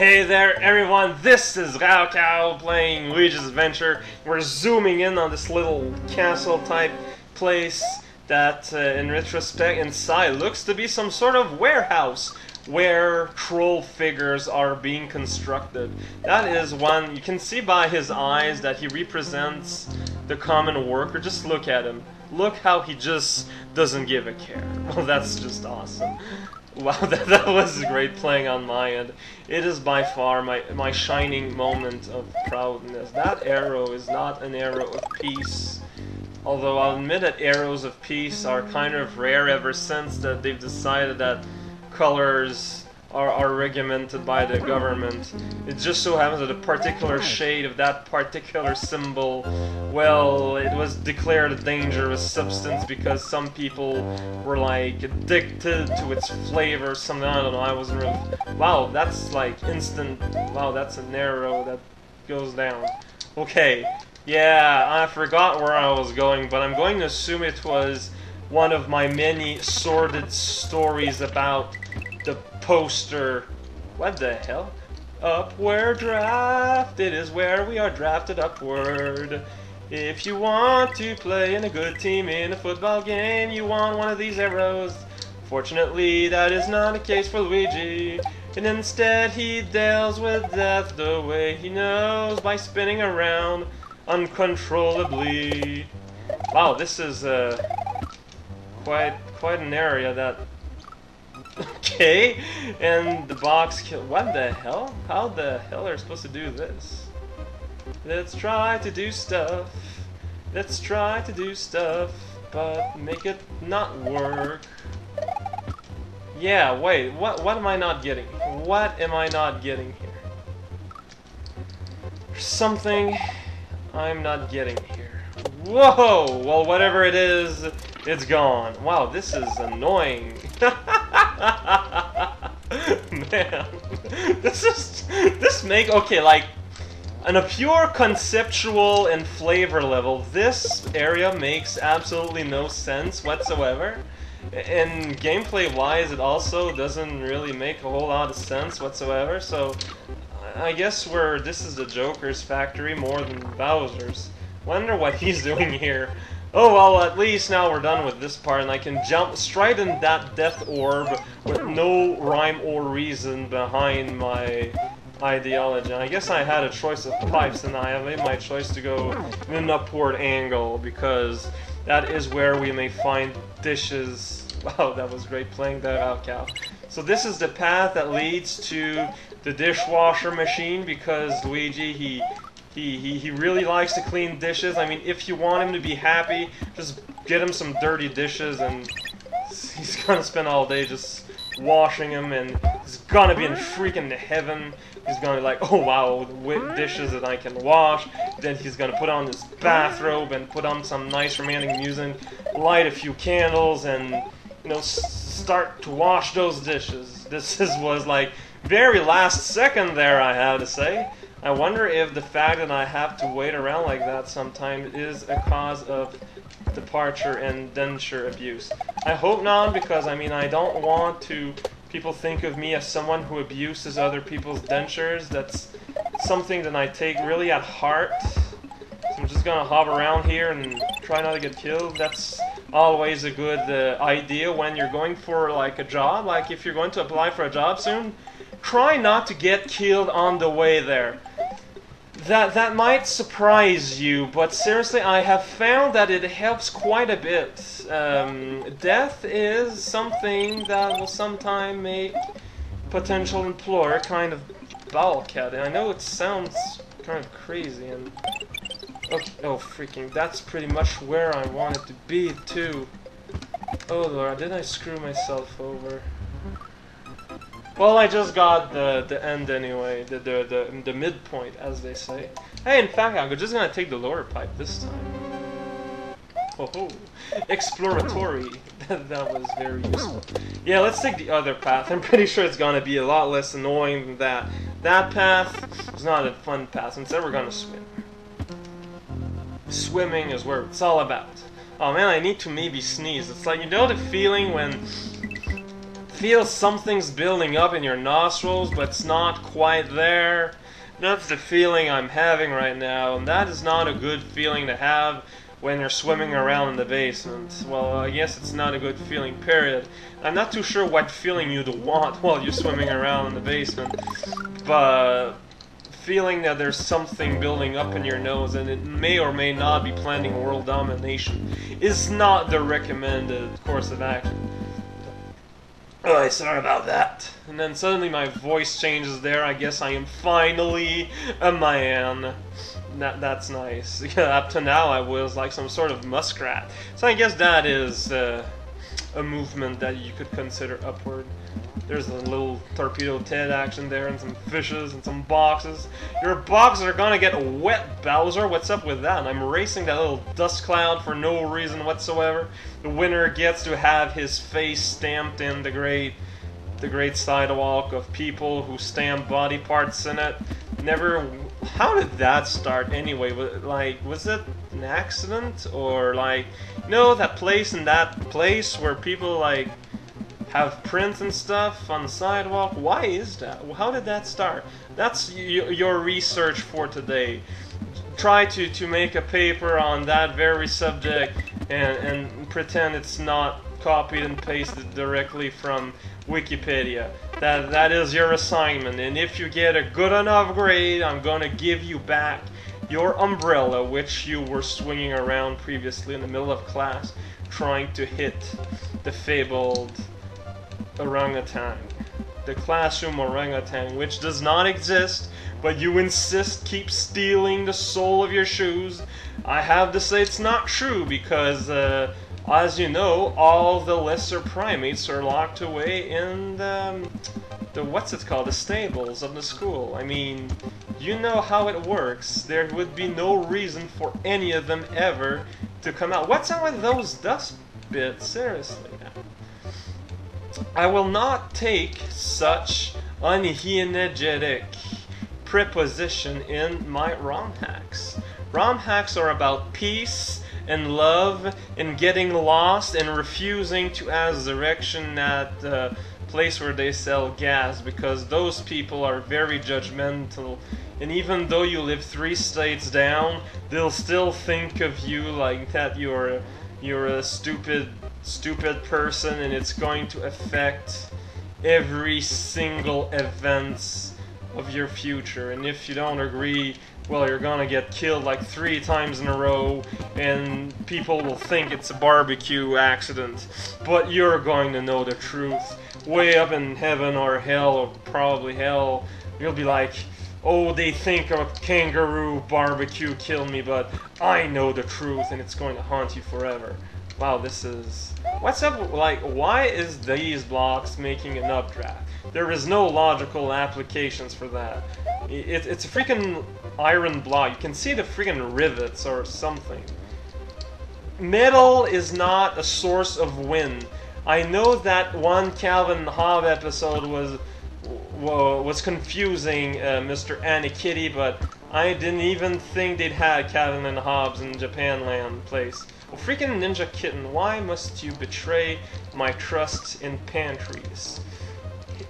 Hey there, everyone. This is raocow playing Luigi's Adventure. We're zooming in on this little castle-type place that, uh, in retrospect, inside looks to be some sort of warehouse where troll figures are being constructed. That is one, you can see by his eyes that he represents the common worker. Just look at him. Look how he just doesn't give a care. Well, that's just awesome. Wow, that, that was great playing on my end. It is by far my, my shining moment of proudness. That arrow is not an arrow of peace. Although I'll admit that arrows of peace are kind of rare ever since that they've decided that colors are, are regimented by the government. It just so happens that a particular shade of that particular symbol, well, it was declared a dangerous substance because some people were like addicted to its flavor, something, I don't know, I wasn't really... Wow, that's like instant, wow, that's an arrow that goes down. Okay, yeah, I forgot where I was going, but I'm going to assume it was one of my many sordid stories about poster. What the hell? Upward draft. It is where we are drafted upward. If you want to play in a good team in a football game, you want one of these arrows. Fortunately, that is not the case for Luigi. And instead, he deals with death the way he knows by spinning around uncontrollably. Wow, this is uh, quite quite an area that okay, and the box kill. What the hell? How the hell are supposed to do this? Let's try to do stuff. Let's try to do stuff, but make it not work. Yeah, wait, what what am I not getting? What am I not getting here? something I'm not getting here. Whoa! Well, whatever it is, it's gone. Wow, this is annoying. Man, this is this make okay like on a pure conceptual and flavor level, this area makes absolutely no sense whatsoever. And gameplay wise, it also doesn't really make a whole lot of sense whatsoever. So I guess we're this is the Joker's factory more than Bowser's. Wonder what he's doing here. Oh well, at least now we're done with this part, and I can jump straight in that death orb with no rhyme or reason behind my ideology. I guess I had a choice of pipes, and I made my choice to go in an upward angle, because that is where we may find dishes. Wow, that was great playing that out, Cal. So this is the path that leads to the dishwasher machine, because Luigi, he he, he, he really likes to clean dishes. I mean, if you want him to be happy, just get him some dirty dishes and he's gonna spend all day just washing them and he's gonna be in freaking heaven. He's gonna be like, oh wow, with dishes that I can wash. Then he's gonna put on his bathrobe and put on some nice romantic music, light a few candles, and you know start to wash those dishes. This is, was like very last second there, I have to say. I wonder if the fact that I have to wait around like that sometimes is a cause of departure and denture abuse. I hope not, because I mean, I don't want to people think of me as someone who abuses other people's dentures. That's something that I take really at heart. So I'm just gonna hop around here and try not to get killed. That's always a good uh, idea when you're going for like a job. Like if you're going to apply for a job soon, try not to get killed on the way there. That that might surprise you, but seriously, I have found that it helps quite a bit. Um, death is something that will sometime make potential employer kind of balk at it. I know it sounds kind of crazy and okay, oh freaking, that's pretty much where I wanted to be too. Oh lord, did I screw myself over? Well, I just got the the end anyway, the the the, the midpoint, as they say. Hey, in fact, I'm just gonna take the lower pipe this time. Oh, ho, exploratory. that was very useful. Yeah, let's take the other path. I'm pretty sure it's gonna be a lot less annoying than that. That path is not a fun path. Instead, we're gonna swim. Swimming is where it's all about. Oh man, I need to maybe sneeze. It's like, you know the feeling when feel something's building up in your nostrils, but it's not quite there. That's the feeling I'm having right now, and that is not a good feeling to have when you're swimming around in the basement. Well, I guess it's not a good feeling, period. I'm not too sure what feeling you'd want while you're swimming around in the basement, but feeling that there's something building up in your nose and it may or may not be planning world domination is not the recommended course of action. Oh, sorry about that. And then suddenly my voice changes there. I guess I am finally a man. That, that's nice. Up to now I was like some sort of muskrat. So I guess that is uh, a movement that you could consider upward. There's a little torpedo Ted action there, and some fishes, and some boxes. Your boxes are gonna get wet, Bowser. What's up with that? I'm racing that little dust cloud for no reason whatsoever. The winner gets to have his face stamped in the great, the great sidewalk of people who stamp body parts in it. Never. How did that start anyway? Like, was it an accident or like, no, that place and that place where people like have prints and stuff on the sidewalk. Why is that? How did that start? That's your research for today. Try to, to make a paper on that very subject and, and pretend it's not copied and pasted directly from Wikipedia. That That is your assignment, and if you get a good enough grade, I'm gonna give you back your umbrella, which you were swinging around previously in the middle of class, trying to hit the fabled orangutan. The classroom orangutan, which does not exist, but you insist keep stealing the sole of your shoes. I have to say it's not true because, uh, as you know, all the lesser primates are locked away in the, um, the what's it called, the stables of the school. I mean, you know how it works. There would be no reason for any of them ever to come out. What's up with those dust bits? Seriously. I will not take such unhygienic preposition in my ROM hacks. ROM hacks are about peace and love and getting lost and refusing to ask direction at the place where they sell gas because those people are very judgmental. And even though you live three states down they'll still think of you like that you're you're a stupid stupid person and it's going to affect every single events of your future. And if you don't agree well you're gonna get killed like three times in a row and people will think it's a barbecue accident. But you're going to know the truth. Way up in heaven or hell or probably hell you'll be like oh they think a kangaroo barbecue killed me but I know the truth and it's going to haunt you forever Wow, this is... What's up, like, why is these blocks making an updraft? There is no logical applications for that. It, it's a freaking iron block. You can see the freaking rivets or something. Metal is not a source of wind. I know that one Calvin Hobbes episode was was confusing uh, Mr. Anikiti, but I didn't even think they'd had Calvin and Hobbes in Japan land place. Freaking Ninja Kitten, why must you betray my trust in pantries?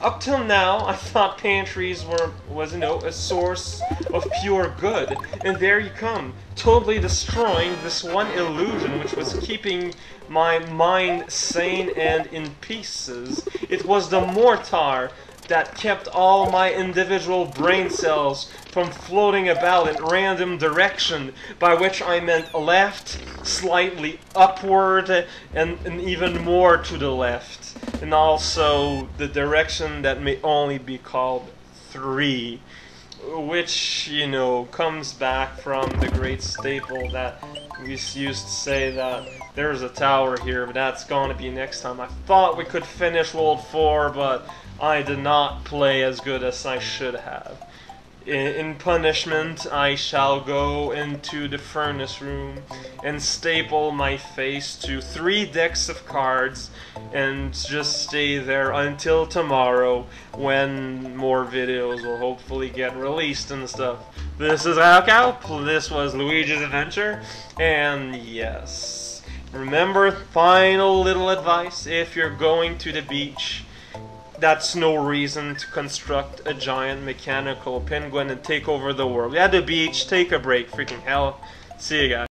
Up till now, I thought pantries were, was, you know, a source of pure good. And there you come, totally destroying this one illusion which was keeping my mind sane and in pieces. It was the mortar that kept all my individual brain cells from floating about in random direction, by which I meant left, slightly upward, and, and even more to the left, and also the direction that may only be called 3 which, you know, comes back from the great staple that we used to say that there's a tower here, but that's gonna be next time. I thought we could finish World 4, but I did not play as good as I should have. In, punishment, I shall go into the furnace room and staple my face to three decks of cards and just stay there until tomorrow when more videos will hopefully get released and stuff. This is raocow, this was Luigi's Adventure, and yes, remember final little advice if you're going to the beach that's no reason to construct a giant mechanical penguin and take over the world. Yeah, the beach, take a break, freaking hell. See you guys.